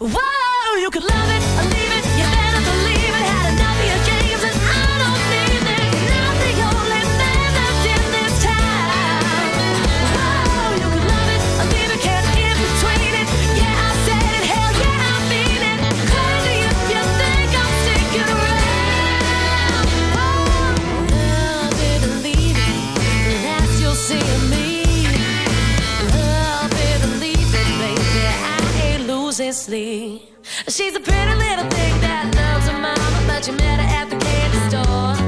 Whoa! Moses She's a pretty little thing that loves her mama, but you met her at the candy store.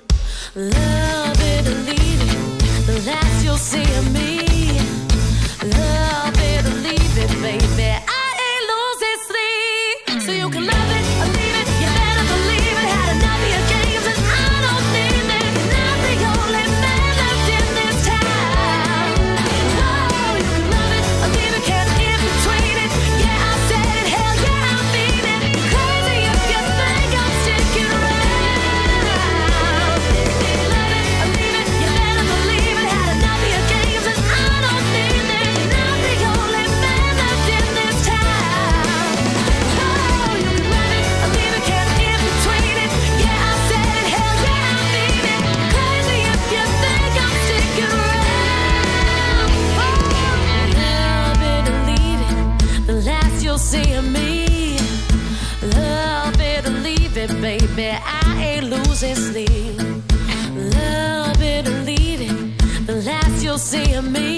Love it or leave it, that's see of me. seeing me. Love it or leave it, baby. I ain't losing sleep. Love it or leave it. The last you'll see of me.